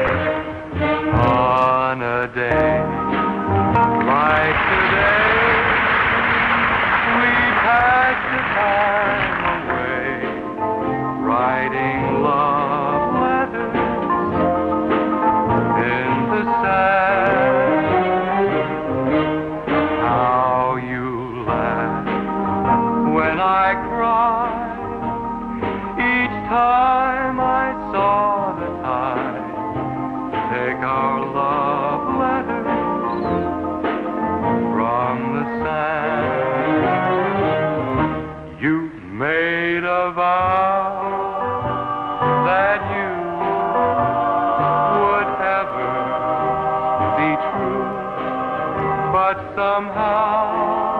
On a day like today, we pass the time away, writing love letters in the sand. How you laugh when I cry Take our love letters from the sand. You made a vow that you would ever be true, but somehow.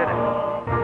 did it.